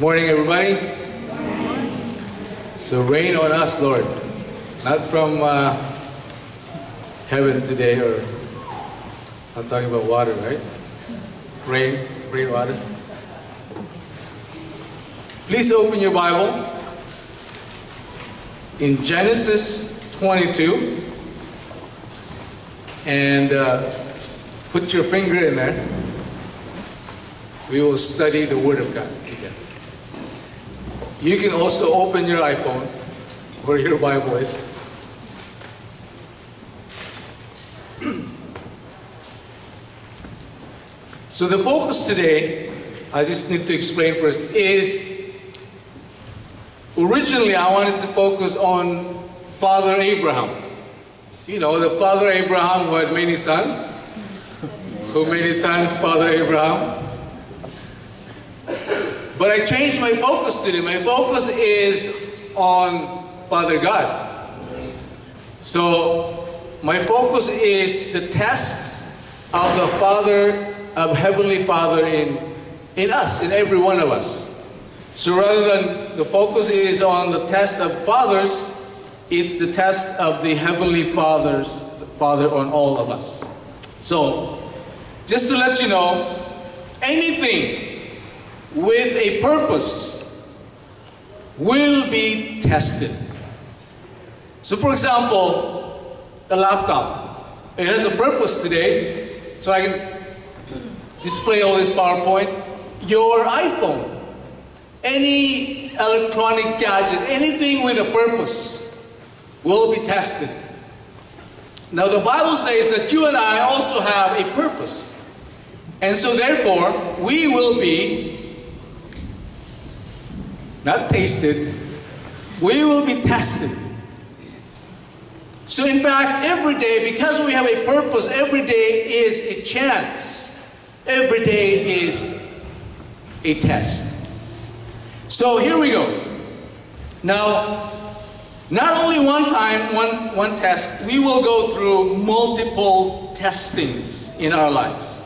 Morning, everybody. So rain on us, Lord. Not from uh, heaven today, or I'm talking about water, right? Rain, rain water. Please open your Bible in Genesis 22 and uh, put your finger in there. We will study the Word of God. You can also open your iPhone where your Bible is. so the focus today, I just need to explain first, is originally I wanted to focus on Father Abraham. You know, the Father Abraham who had many sons. Who many sons, Father Abraham? But I changed my focus today. My focus is on Father God. So my focus is the tests of the Father, of Heavenly Father in, in us, in every one of us. So rather than the focus is on the test of fathers, it's the test of the Heavenly Father's Father on all of us. So, just to let you know, anything with a purpose will be tested. So for example, a laptop. It has a purpose today, so I can display all this PowerPoint. Your iPhone, any electronic gadget, anything with a purpose will be tested. Now the Bible says that you and I also have a purpose. And so therefore, we will be not tasted, we will be tested. So in fact, every day, because we have a purpose, every day is a chance. Every day is a test. So here we go. Now, not only one time, one, one test, we will go through multiple testings in our lives.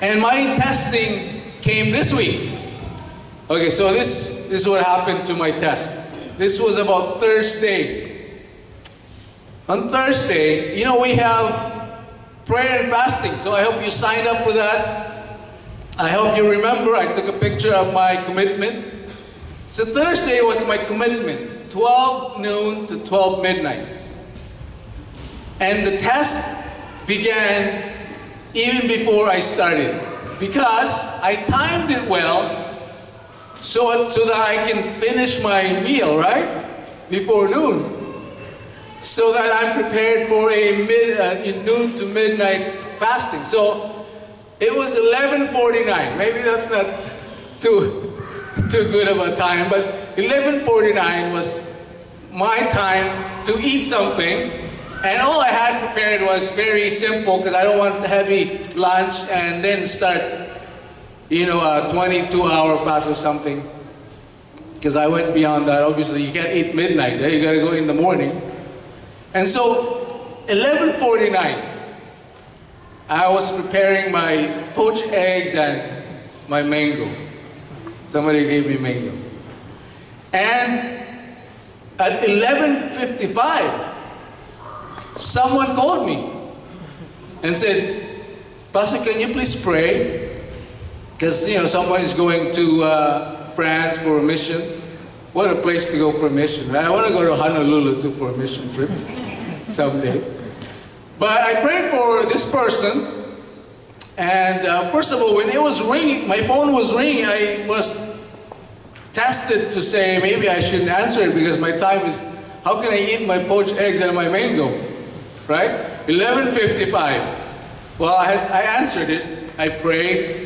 And my testing came this week. Okay, so this, this is what happened to my test. This was about Thursday. On Thursday, you know, we have prayer and fasting, so I hope you signed up for that. I hope you remember I took a picture of my commitment. So Thursday was my commitment, 12 noon to 12 midnight. And the test began even before I started because I timed it well so, so that I can finish my meal, right? Before noon. So that I'm prepared for a mid, uh, noon to midnight fasting. So it was 11.49. Maybe that's not too, too good of a time, but 11.49 was my time to eat something. And all I had prepared was very simple because I don't want heavy lunch and then start you know, a 22 hour fast or something. Because I went beyond that. Obviously, you can't eat midnight. Eh? You got to go in the morning. And so, 11:49, I was preparing my poached eggs and my mango. Somebody gave me mango. And at 11:55, someone called me and said, Pastor, can you please pray? Because, you know, someone is going to uh, France for a mission. What a place to go for a mission. I want to go to Honolulu too for a mission trip someday. But I prayed for this person. And uh, first of all, when it was ringing, my phone was ringing, I was tested to say maybe I shouldn't answer it because my time is, how can I eat my poached eggs and my mango? Right? 11.55. Well, I, I answered it. I prayed.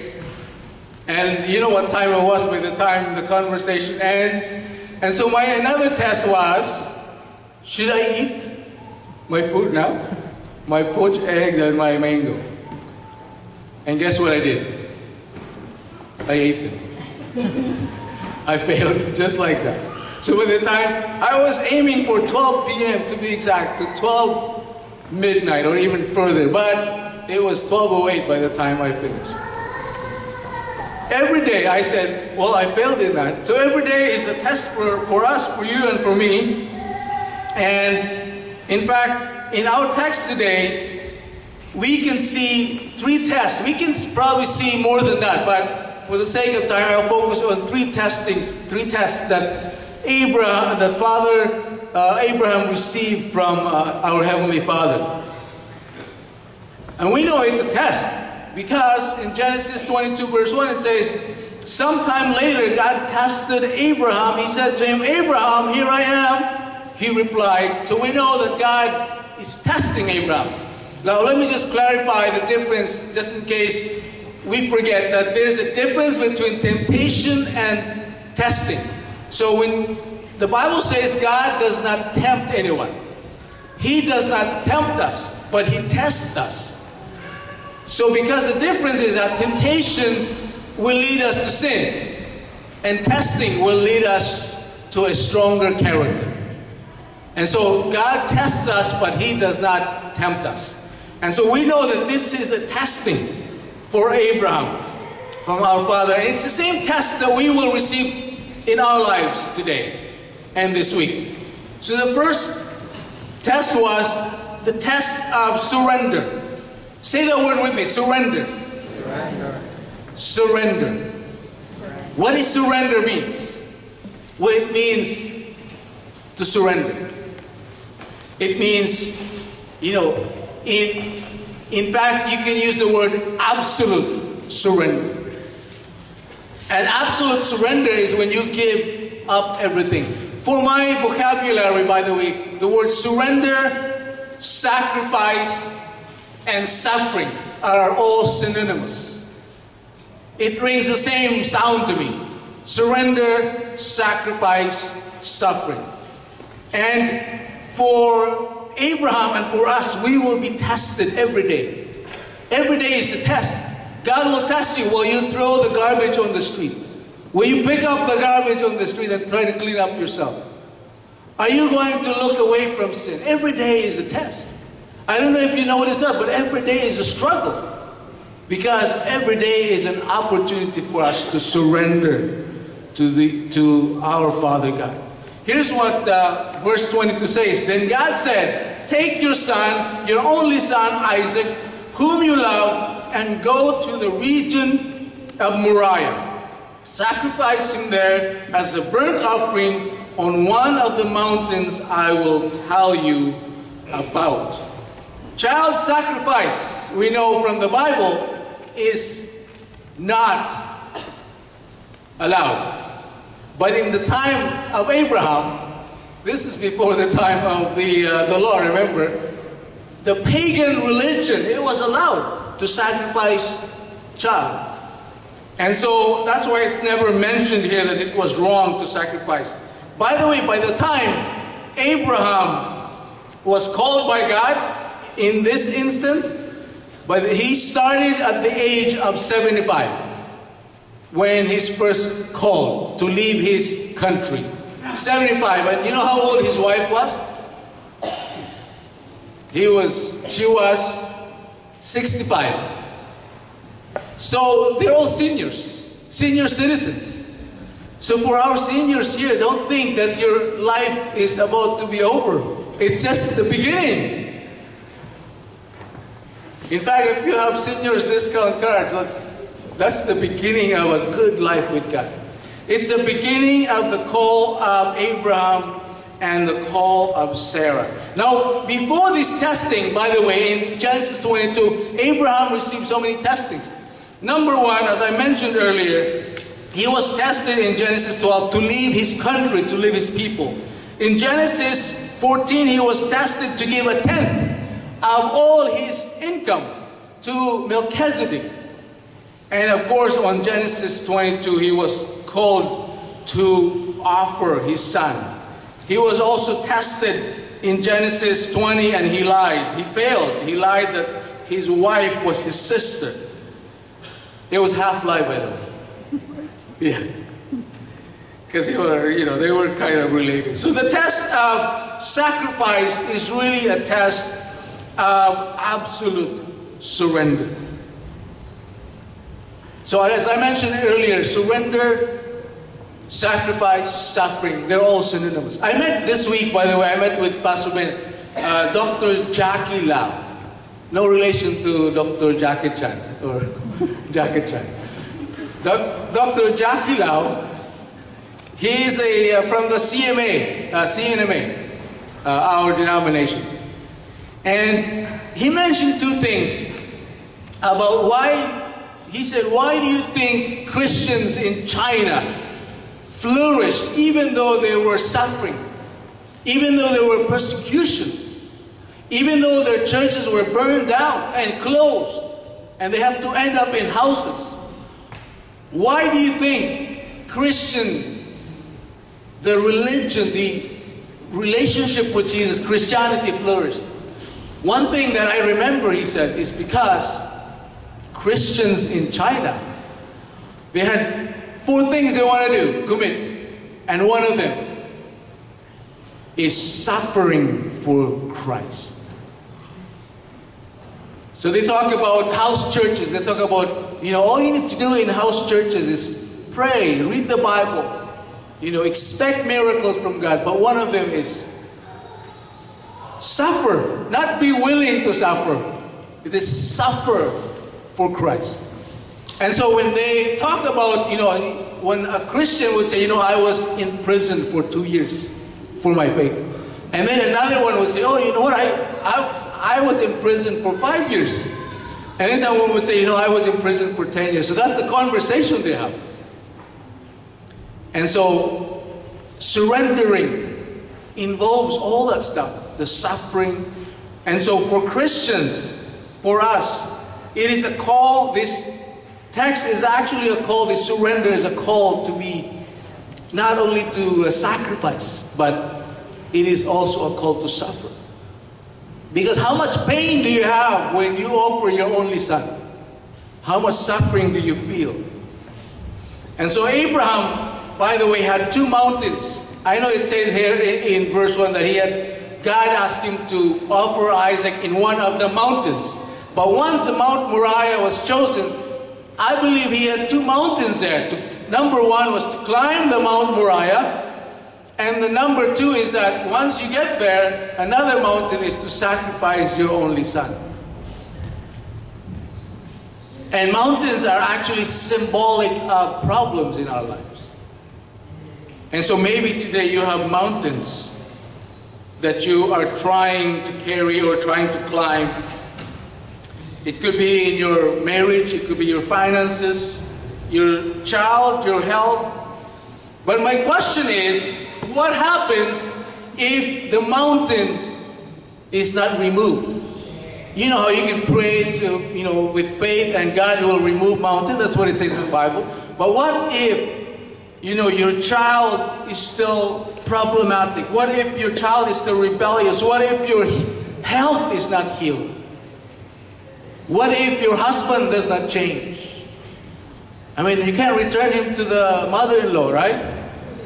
And you know what time it was by the time the conversation ends. And so my another test was, should I eat my food now? My poached eggs and my mango. And guess what I did? I ate them. I failed just like that. So by the time, I was aiming for 12 p.m. to be exact, to 12 midnight or even further, but it was 12.08 by the time I finished. Every day I said, well, I failed in that. So every day is a test for, for us, for you, and for me. And in fact, in our text today, we can see three tests. We can probably see more than that, but for the sake of time, I'll focus on three testings, three tests that Abraham, the father uh, Abraham received from uh, our heavenly Father. And we know it's a test because in Genesis 22, verse 1, it says, Sometime later, God tested Abraham. He said to him, Abraham, here I am. He replied. So we know that God is testing Abraham. Now, let me just clarify the difference, just in case we forget that there's a difference between temptation and testing. So when the Bible says God does not tempt anyone, He does not tempt us, but He tests us. So, because the difference is that temptation will lead us to sin, and testing will lead us to a stronger character. And so, God tests us, but He does not tempt us. And so, we know that this is a testing for Abraham from our Father. And it's the same test that we will receive in our lives today and this week. So, the first test was the test of surrender. Say that word with me surrender. Surrender. Surrender. What does surrender means? Well, it means to surrender. It means, you know, in, in fact, you can use the word absolute surrender. And absolute surrender is when you give up everything. For my vocabulary, by the way, the word surrender, sacrifice, and suffering are all synonymous. It rings the same sound to me. Surrender, sacrifice, suffering. And for Abraham and for us, we will be tested every day. Every day is a test. God will test you. Will you throw the garbage on the street? Will you pick up the garbage on the street and try to clean up yourself? Are you going to look away from sin? Every day is a test. I don't know if you know what it's that, but every day is a struggle. Because every day is an opportunity for us to surrender to, the, to our Father God. Here's what uh, verse 22 says. Then God said, Take your son, your only son Isaac, whom you love, and go to the region of Moriah. Sacrifice him there as a burnt offering on one of the mountains I will tell you about. Child sacrifice, we know from the Bible, is not allowed. But in the time of Abraham, this is before the time of the, uh, the law, remember, the pagan religion, it was allowed to sacrifice child. And so that's why it's never mentioned here that it was wrong to sacrifice. By the way, by the time Abraham was called by God, in this instance, but he started at the age of 75 when his first call to leave his country. 75, and you know how old his wife was? He was, she was 65. So they're all seniors, senior citizens. So for our seniors here, don't think that your life is about to be over. It's just the beginning. In fact, if you have seniors discount cards, that's, that's the beginning of a good life with God. It's the beginning of the call of Abraham and the call of Sarah. Now, before this testing, by the way, in Genesis 22, Abraham received so many testings. Number one, as I mentioned earlier, he was tested in Genesis 12 to leave his country, to leave his people. In Genesis 14, he was tested to give a tenth of all his income to Melchizedek. And of course, on Genesis 22, he was called to offer his son. He was also tested in Genesis 20 and he lied. He failed. He lied that his wife was his sister. It was half lie, by the way. yeah. Because they were, you know, they were kind of related. So the test of sacrifice is really a test of absolute surrender. So as I mentioned earlier, surrender, sacrifice, suffering, they're all synonymous. I met this week, by the way, I met with Pastor Ben, uh, Dr. Jackie Lau. No relation to Dr. Jackie Chan or Jackie Chan. Dr. Jackie Lau, he is a, uh, from the CMA, uh, CNMA, uh, our denomination. And he mentioned two things about why, he said, why do you think Christians in China flourished even though they were suffering, even though there were persecution, even though their churches were burned down and closed, and they have to end up in houses. Why do you think Christian, the religion, the relationship with Jesus, Christianity flourished? One thing that I remember, he said, is because Christians in China, they had four things they want to do, commit. And one of them is suffering for Christ. So they talk about house churches. They talk about, you know, all you need to do in house churches is pray, read the Bible, you know, expect miracles from God. But one of them is suffer, not be willing to suffer. It is suffer for Christ. And so when they talk about, you know, when a Christian would say, you know, I was in prison for two years for my faith. And then another one would say, oh, you know what, I, I, I was in prison for five years. And then someone would say, you know, I was in prison for 10 years. So that's the conversation they have. And so surrendering involves all that stuff, the suffering. And so for Christians, for us, it is a call, this text is actually a call, this surrender is a call to be not only to sacrifice, but it is also a call to suffer. Because how much pain do you have when you offer your only son? How much suffering do you feel? And so Abraham, by the way, had two mountains. I know it says here in, in verse 1 that he had, God asked him to offer Isaac in one of the mountains. But once the Mount Moriah was chosen, I believe he had two mountains there. To, number one was to climb the Mount Moriah, and the number two is that once you get there, another mountain is to sacrifice your only son. And mountains are actually symbolic of problems in our lives. And so maybe today you have mountains that you are trying to carry or trying to climb. It could be in your marriage, it could be your finances, your child, your health. But my question is, what happens if the mountain is not removed? You know how you can pray to, you know, with faith and God will remove mountain. That's what it says in the Bible. But what if, you know, your child is still problematic? What if your child is still rebellious? What if your health is not healed? What if your husband does not change? I mean, you can't return him to the mother-in-law, right?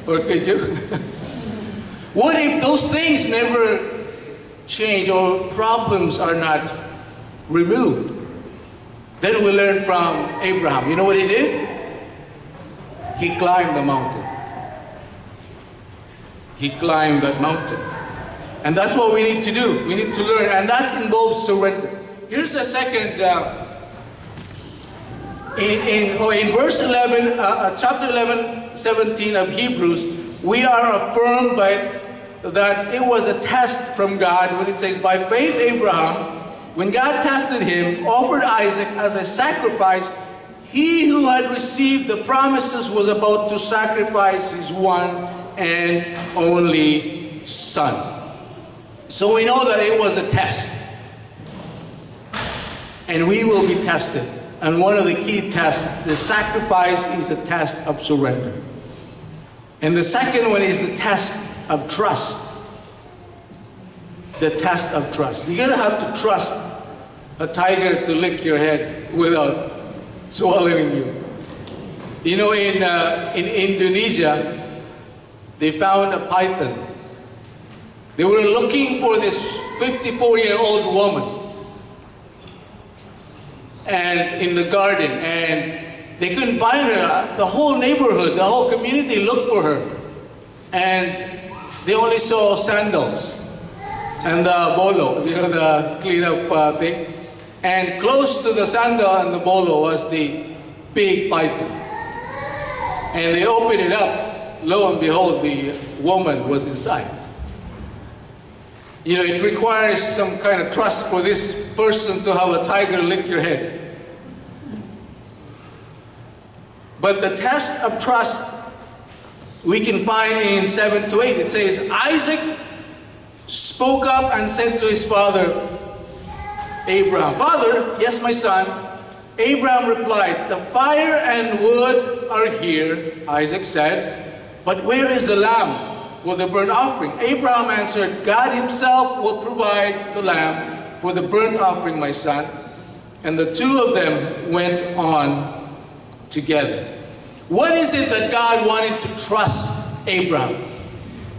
Or could you? what if those things never change or problems are not removed? Then we learn from Abraham. You know what he did? He climbed the mountain. He climbed that mountain. And that's what we need to do. We need to learn. And that involves surrender. Here's a second. Uh, in, in, oh, in verse 11, uh, uh, chapter 11, 17 of Hebrews, we are affirmed by that it was a test from God when it says, by faith Abraham, when God tested him, offered Isaac as a sacrifice, he who had received the promises was about to sacrifice his one and only son. So we know that it was a test. And we will be tested. And one of the key tests, the sacrifice is a test of surrender. And the second one is the test of trust. The test of trust. You're gonna have to trust a tiger to lick your head without swallowing you. You know, in, uh, in Indonesia, they found a python. They were looking for this 54 year old woman and in the garden and They couldn't find her. The whole neighborhood, the whole community looked for her. And they only saw sandals and the bolo, you know, the cleanup uh, thing. And close to the sandal and the bolo was the big python. And they opened it up. Lo and behold, the woman was inside. You know, it requires some kind of trust for this person to have a tiger lick your head. But the test of trust we can find in 7 to 8. It says, Isaac spoke up and said to his father, Abraham, Father, yes, my son. Abraham replied, The fire and wood are here, Isaac said, but where is the lamb for the burnt offering? Abraham answered, God himself will provide the lamb for the burnt offering, my son. And the two of them went on together. What is it that God wanted to trust Abraham?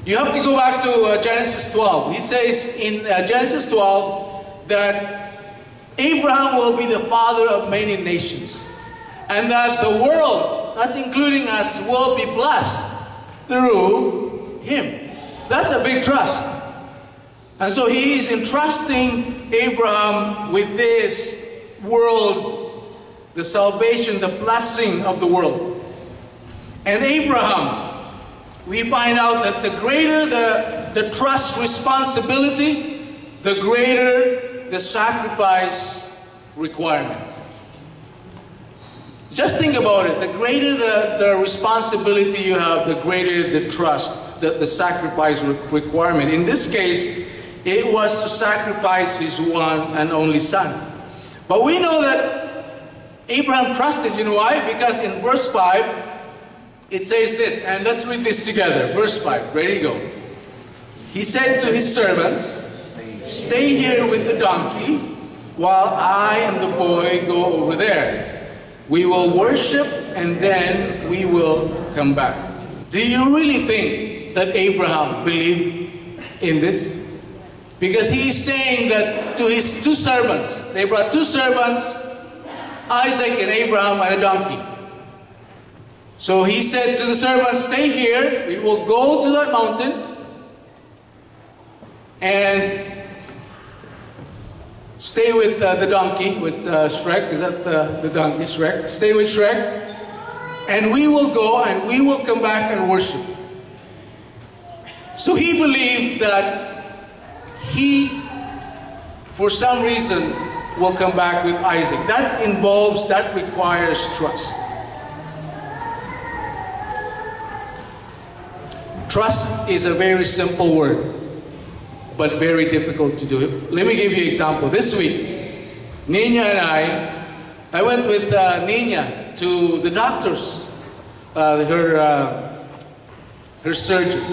You have to go back to uh, Genesis 12. He says in uh, Genesis 12 that Abraham will be the father of many nations. And that the world, that's including us, will be blessed through him. That's a big trust. And so he is entrusting Abraham with this world, the salvation, the blessing of the world. And Abraham, we find out that the greater the, the trust responsibility, the greater the sacrifice requirement. Just think about it. The greater the, the responsibility you have, the greater the trust, the, the sacrifice requirement. In this case, it was to sacrifice his one and only son. But we know that Abraham trusted, you know why? Because in verse 5, it says this, and let's read this together. Verse 5, ready go. He said to his servants, Stay here with the donkey while I and the boy go over there. We will worship and then we will come back. Do you really think that Abraham believed in this? Because he is saying that to his two servants, they brought two servants, Isaac and Abraham, and a donkey. So he said to the servants, stay here, we will go to that mountain and stay with uh, the donkey, with uh, Shrek, is that the, the donkey, Shrek? Stay with Shrek, and we will go and we will come back and worship. So he believed that he, for some reason, will come back with Isaac. That involves, that requires trust. Trust is a very simple word, but very difficult to do. Let me give you an example. This week, Nina and I, I went with uh, Nina to the doctors, uh, her, uh, her surgeon.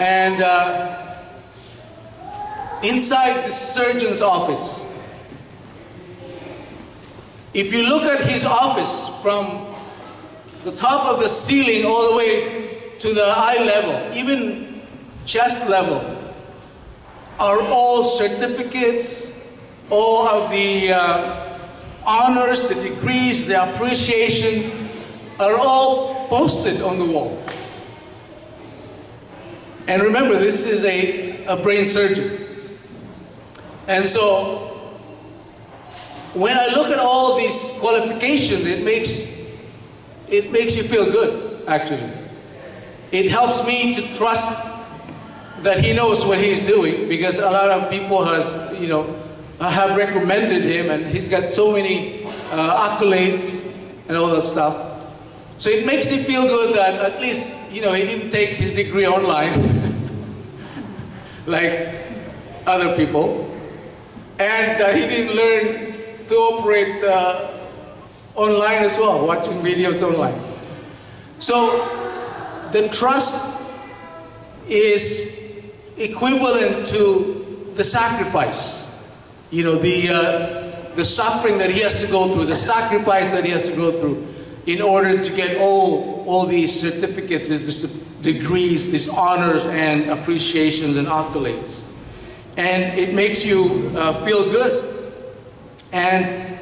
And uh, inside the surgeon's office, if you look at his office from the top of the ceiling all the way to the eye level, even chest level, are all certificates, all of the uh, honors, the degrees, the appreciation are all posted on the wall. And remember, this is a, a brain surgeon. And so, when I look at all these qualifications, it makes, it makes you feel good, actually. It helps me to trust that he knows what he's doing because a lot of people has, you know, have recommended him and he's got so many uh, accolades and all that stuff. So it makes me feel good that at least, you know, he didn't take his degree online like other people. And he didn't learn to operate uh, online as well, watching videos online. So the trust is equivalent to the sacrifice. You know, the, uh, the suffering that he has to go through, the sacrifice that he has to go through in order to get all, all these certificates, these degrees, these honors and appreciations and accolades. And it makes you uh, feel good. And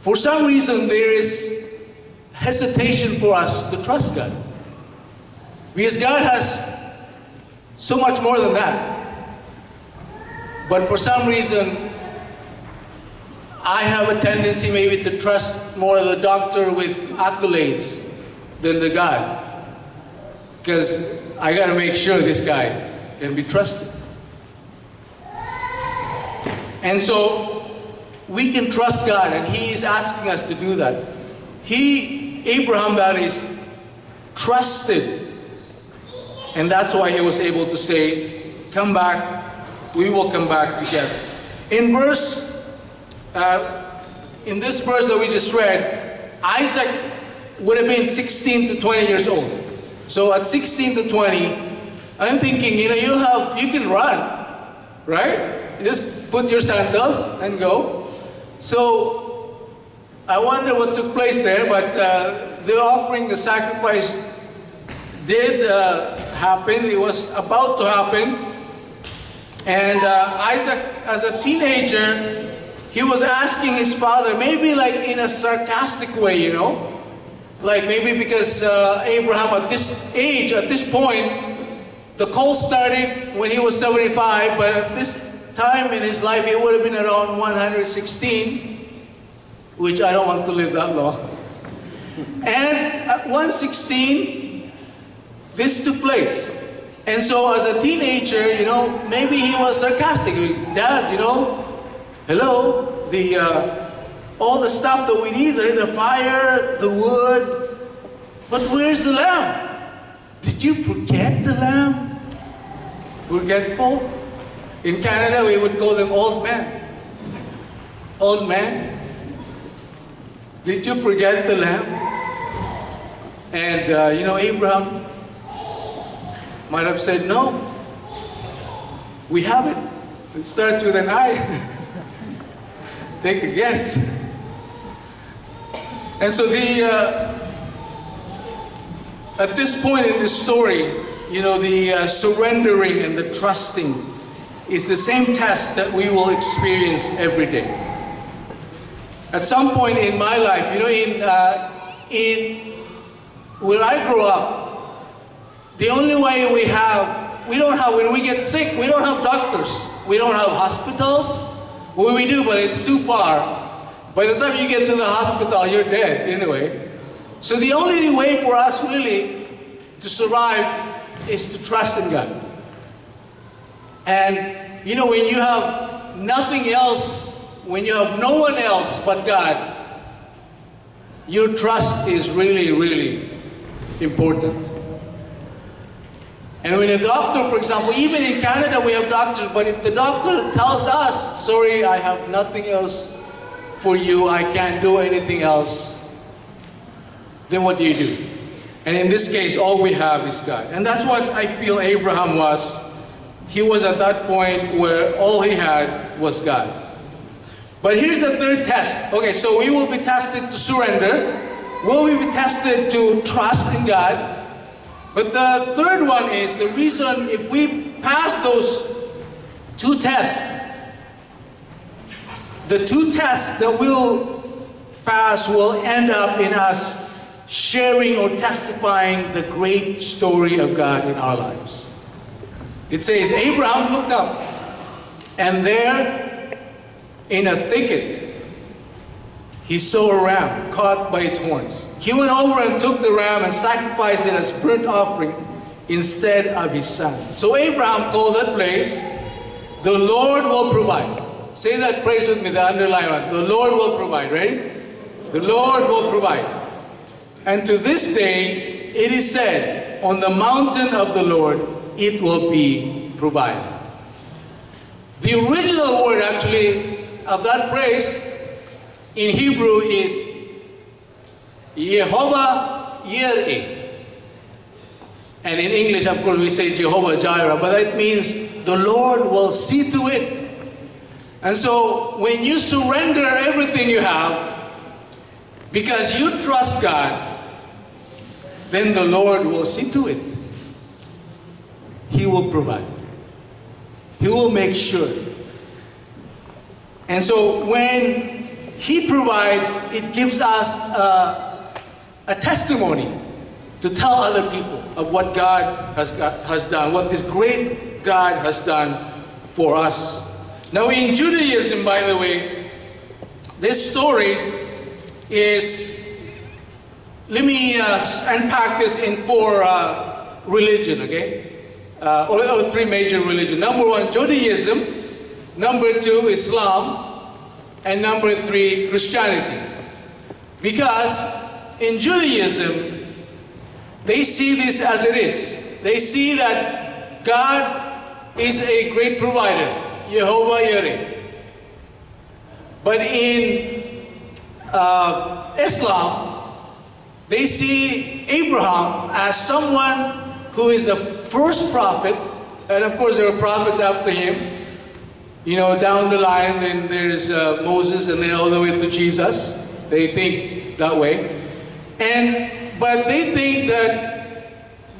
for some reason there is hesitation for us to trust God. Because God has so much more than that. But for some reason, I have a tendency maybe to trust more the doctor with accolades than the God. Because I got to make sure this guy can be trusted. And so we can trust God, and He is asking us to do that. He, Abraham, that is, trusted. And that's why he was able to say, Come back, we will come back together. In verse, uh, in this verse that we just read, Isaac would have been 16 to 20 years old. So at 16 to 20, I'm thinking, you know, you have, you can run, right? just put your sandals and go. So I wonder what took place there, but uh, the offering, the sacrifice did uh, happen. It was about to happen. And uh, Isaac, as a teenager, he was asking his father, maybe like in a sarcastic way, you know, like maybe because uh, Abraham at this age, at this point, the cult started when he was 75, but at this time in his life, he would have been around 116, which I don't want to live that long. And at 116, this took place. And so as a teenager, you know, maybe he was sarcastic. Dad, you know, hello, the uh, all the stuff that we need are the fire, the wood, but where's the lamb? Did you forget the lamb? Forgetful? In Canada, we would call them old men. Old man. Did you forget the lamb? And uh, you know, Abraham might have said, No, we have it. It starts with an I. Take a guess. And so the uh, at this point in this story, you know, the uh, surrendering and the trusting is the same test that we will experience every day. At some point in my life, you know, in uh, in where I grew up, the only way we have, we don't have, when we get sick, we don't have doctors. We don't have hospitals. Well, we do, but it's too far. By the time you get to the hospital, you're dead anyway. So the only way for us really to survive is to trust in God. And, you know, when you have nothing else, when you have no one else but God, your trust is really, really important. And when a doctor, for example, even in Canada we have doctors, but if the doctor tells us, sorry, I have nothing else for you, I can't do anything else, then what do you do? And in this case, all we have is God. And that's what I feel Abraham was. He was at that point where all he had was God. But here's the third test. Okay, so we will be tested to surrender. Will we be tested to trust in God? But the third one is the reason if we pass those two tests, the two tests that we'll pass will end up in us sharing or testifying the great story of God in our lives. It says, Abraham looked up, and there in a thicket, he saw a ram caught by its horns. He went over and took the ram and sacrificed it as burnt offering instead of his son. So Abraham called that place, the Lord will provide. Say that phrase with me, the underline one. The Lord will provide, right? The Lord will provide. And to this day, it is said, on the mountain of the Lord, it will be provided. The original word actually of that phrase in Hebrew is Yehovah Yireh. And in English, of course, we say Jehovah Jireh, but that means the Lord will see to it. And so when you surrender everything you have, because you trust God, then the Lord will see to it. He will provide. He will make sure. And so when He provides, it gives us a, a testimony to tell other people of what God has, has done, what this great God has done for us. Now, in Judaism, by the way, this story is, let me uh, unpack this in four uh, religion, okay? Uh, or, or three major religion. Number one, Judaism. Number two, Islam. And number three, Christianity. Because in Judaism, they see this as it is. They see that God is a great provider, Jehovah Yireh. But in uh, Islam, they see Abraham as someone who is the first prophet, and of course there are prophets after him. You know, down the line, then there's uh, Moses, and then all the way to Jesus. They think that way, and but they think that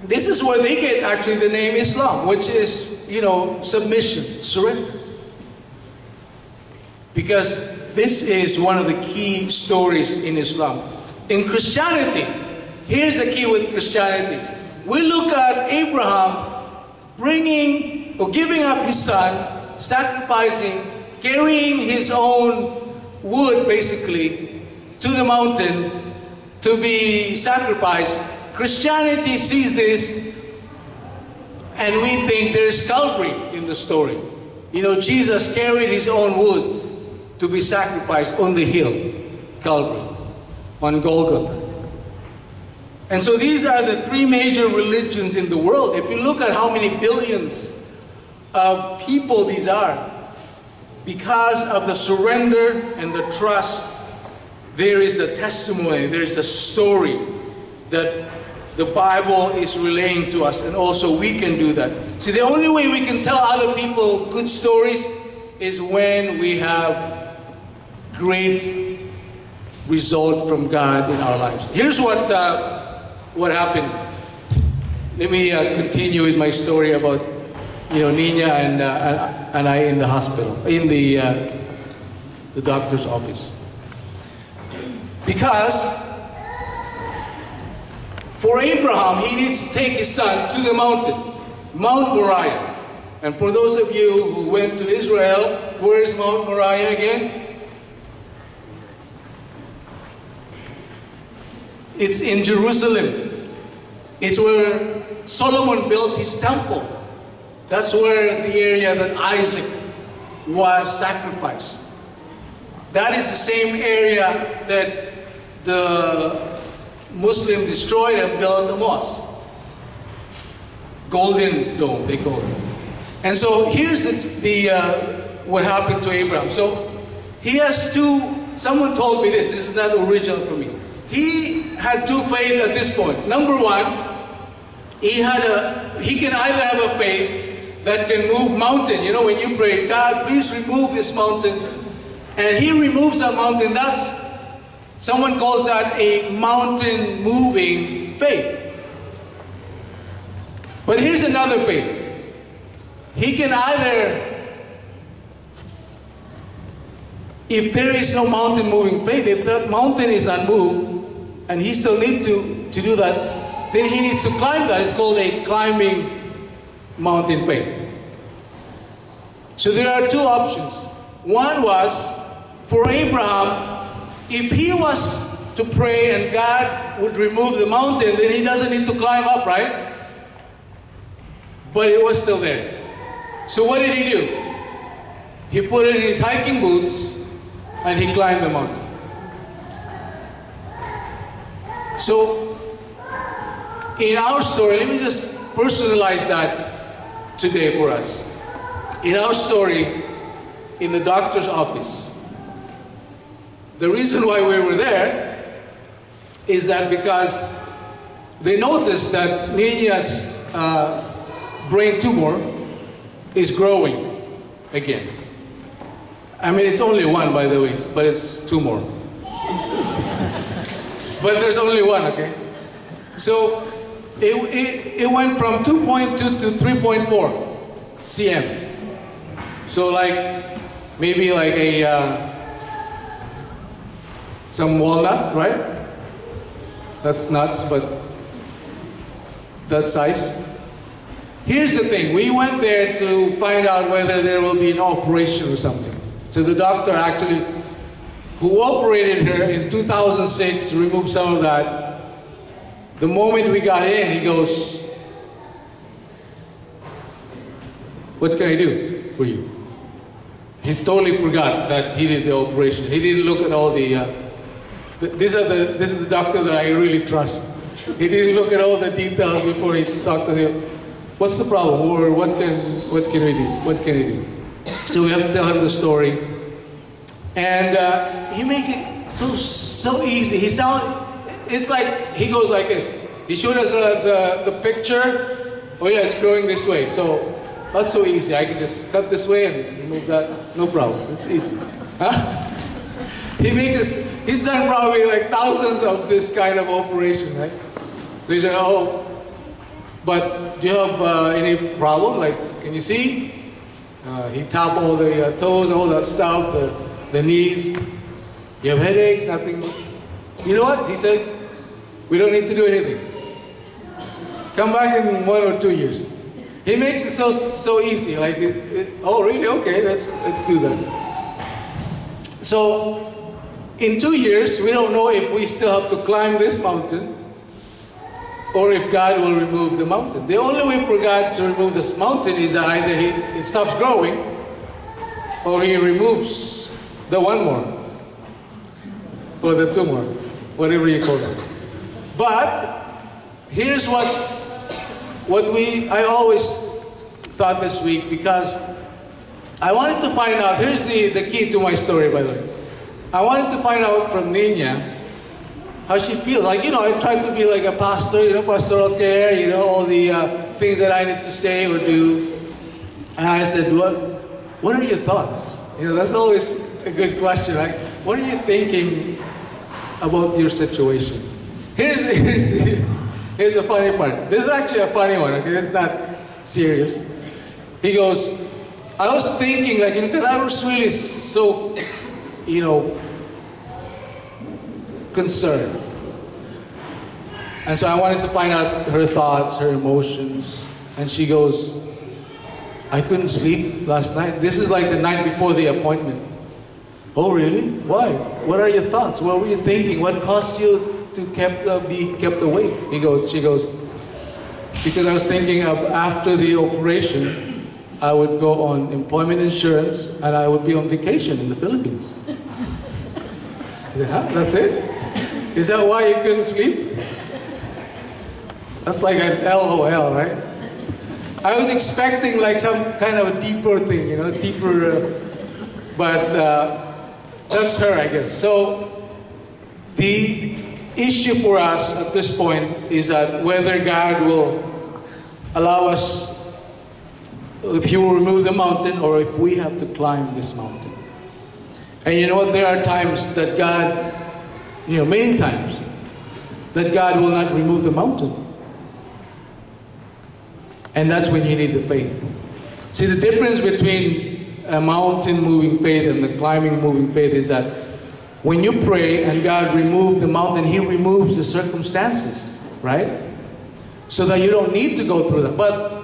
this is where they get actually the name Islam, which is you know submission, surrender. Because this is one of the key stories in Islam. In Christianity, here's the key with Christianity. We look at Abraham bringing or giving up his son, sacrificing, carrying his own wood basically to the mountain to be sacrificed. Christianity sees this and we think there's Calvary in the story. You know, Jesus carried his own wood to be sacrificed on the hill, Calvary, on Golgotha. And so these are the three major religions in the world. If you look at how many billions of people these are, because of the surrender and the trust, there is a testimony, there is a story that the Bible is relaying to us, and also we can do that. See, the only way we can tell other people good stories is when we have great result from God in our lives. Here's what uh, what happened. Let me uh, continue with my story about you know Nina and uh, and I in the hospital in the uh, the doctor's office because for Abraham he needs to take his son to the mountain, Mount Moriah. And for those of you who went to Israel, where is Mount Moriah again? It's in Jerusalem. It's where Solomon built his temple. That's where the area that Isaac was sacrificed. That is the same area that the Muslim destroyed and built a mosque. Golden Dome, they call it. And so here's the, the uh, what happened to Abraham. So he has two, someone told me this, this is not original for me. He had two faith at this point. Number one, he had a, he can either have a faith that can move mountain. You know, when you pray, God, please remove this mountain. And he removes that mountain. That's, someone calls that a mountain moving faith. But here's another faith. He can either, if there is no mountain moving faith, if that mountain is not moved, and he still needs to, to do that, then he needs to climb that. It's called a climbing mountain faith. So there are two options. One was for Abraham, if he was to pray and God would remove the mountain, then he doesn't need to climb up, right? But it was still there. So what did he do? He put in his hiking boots and he climbed the mountain. So, in our story, let me just personalize that today for us. In our story, in the doctor's office, the reason why we were there is that because they noticed that Nina's uh, brain tumor is growing again. I mean, it's only one, by the way, but it's two more. but there's only one, okay? So it, it, it went from 2.2 to 3.4 cm. So like maybe like a uh, some walnut, right? That's nuts, but that size. Here's the thing we went there to find out whether there will be an operation or something. So the doctor actually, who operated her in 2006, removed some of that. The moment we got in, he goes, What can I do for you? He totally forgot that he did the operation. He didn't look at all the. Uh, these are the. This is the doctor that I really trust. He didn't look at all the details before he talked to him. What's the problem? Or what can what can we do? What can we do? So we have to tell him the story, and uh, he make it so so easy. He sound. It's like he goes like this. He showed us the, the, the picture. Oh yeah, it's growing this way. So that's so easy. I can just cut this way and move that. No problem. It's easy. He makes he's done probably like thousands of this kind of operation, right? So he said, oh, but do you have uh, any problem? Like, can you see? Uh, he tapped all the uh, toes, all that stuff, the, the knees. You have headaches, nothing. You know what? He says, we don't need to do anything. Come back in one or two years. He makes it so so easy. Like, it, it, oh, really? Okay, let's let's do that. So, in two years, we don't know if we still have to climb this mountain, or if God will remove the mountain. The only way for God to remove this mountain is either He it stops growing, or He removes the one more, or the tumor, whatever you call them. But here's what what we, I always thought this week because I wanted to find out, here's the, the key to my story by the way. I wanted to find out from Nina how she feels. Like, you know, I tried to be like a pastor, you know, pastoral care, you know, all the uh, things that I need to say or do. And I said, what, what are your thoughts? You know, that's always a good question, right? What are you thinking about your situation? Here's, here's the, Here's a funny part. This is actually a funny one, okay? It's not serious. He goes, I was thinking, like, you know, because I was really so, you know, concerned. And so I wanted to find out her thoughts, her emotions. And she goes, I couldn't sleep last night. This is like the night before the appointment. Oh, really? Why? What are your thoughts? What were you thinking? What caused you to kept, uh, be kept awake? He goes, she goes, because I was thinking of after the operation, I would go on employment insurance and I would be on vacation in the Philippines. I said, huh? That's it? Is that why you couldn't sleep? That's like an LOL, right? I was expecting like some kind of a deeper thing, you know, deeper, uh, but uh, that's her, I guess. So the issue for us at this point is that whether God will allow us, if He will remove the mountain, or if we have to climb this mountain. And you know what? There are times that God, you know, many times, that God will not remove the mountain. And that's when you need the faith. See, the difference between a mountain moving faith and the climbing moving faith is that when you pray and God removes the mountain, He removes the circumstances, right? So that you don't need to go through that. But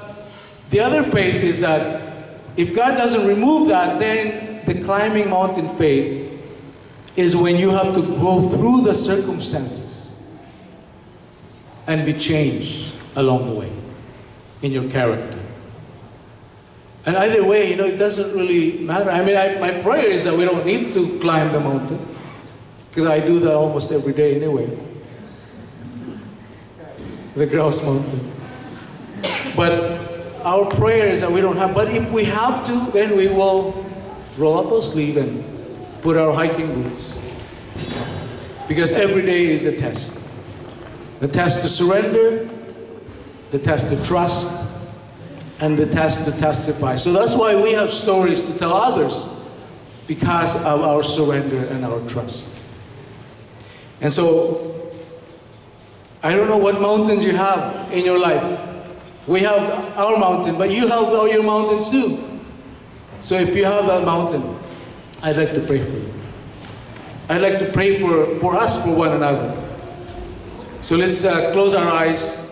the other faith is that if God doesn't remove that, then the climbing mountain faith is when you have to go through the circumstances and be changed along the way in your character. And either way, you know, it doesn't really matter. I mean, I, my prayer is that we don't need to climb the mountain. Because I do that almost every day anyway. The Grouse Mountain. But our prayer is that we don't have, but if we have to, then we will roll up our sleeve and put our hiking boots. Because every day is a test. The test to surrender, the test to trust, and the test to testify. So that's why we have stories to tell others because of our surrender and our trust. And so, I don't know what mountains you have in your life. We have our mountain, but you have all your mountains too. So if you have that mountain, I'd like to pray for you. I'd like to pray for, for us, for one another. So let's uh, close our eyes